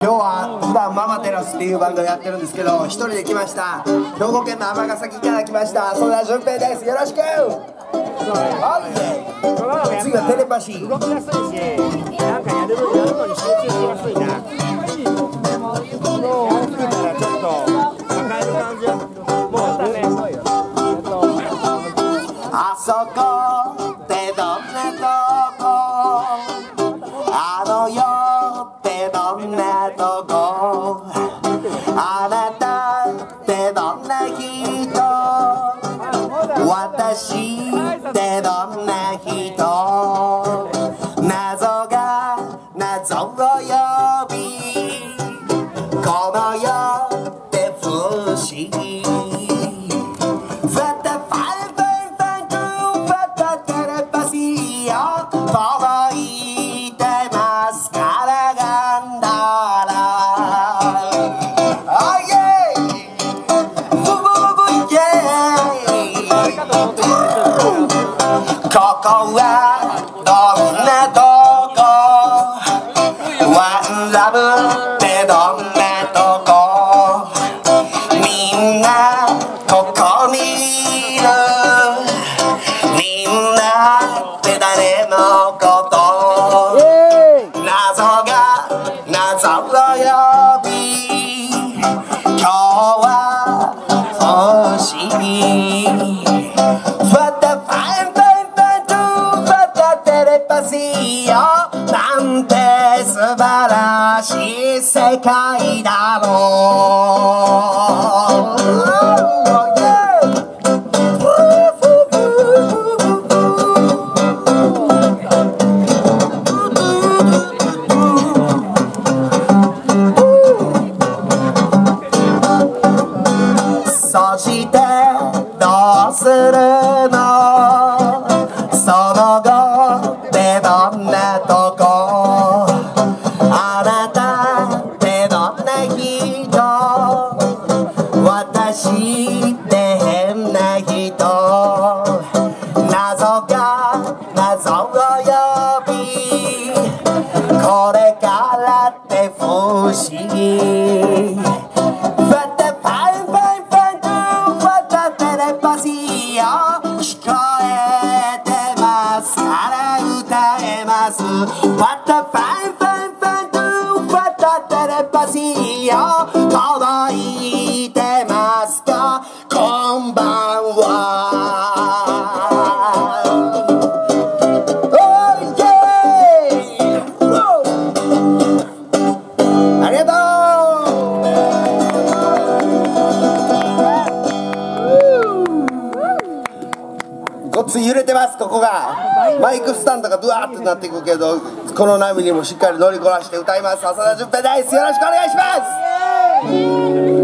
今日は普段ママテラスっていうバンドやってるんですけど一人で来ました。兵庫県の尼崎から来ました。それでは順平です。よろしく。はい。次はテレパシー。動きやすいしなんかやるやるのに集中しやすいな。もう大きいからちょっと抱える感じもうだね。あそこ私って。どんな人謎が謎を呼びこの世こなんて素晴らしい世界だろう、そしてどうするの？どんなとこ？あなたってどんな人？私って変な人？謎が謎を呼びこれからって不思議。What the fine ごっつい揺れてますここが。マイクスタンドがブワーってなっていくけどこの波にもしっかり乗りこなして歌います。浅田純平です。よろしくお願いします。